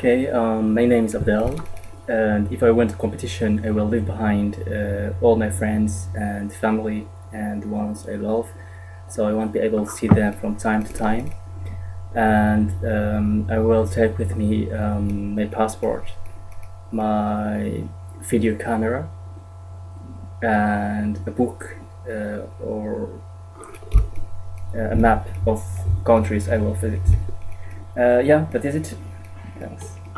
Okay, um, my name is Abdel, and if I win the competition, I will leave behind uh, all my friends and family and ones I love. So I won't be able to see them from time to time, and um, I will take with me um, my passport, my video camera, and a book uh, or uh, a map of countries I will visit. Uh, yeah, that is it. Thanks.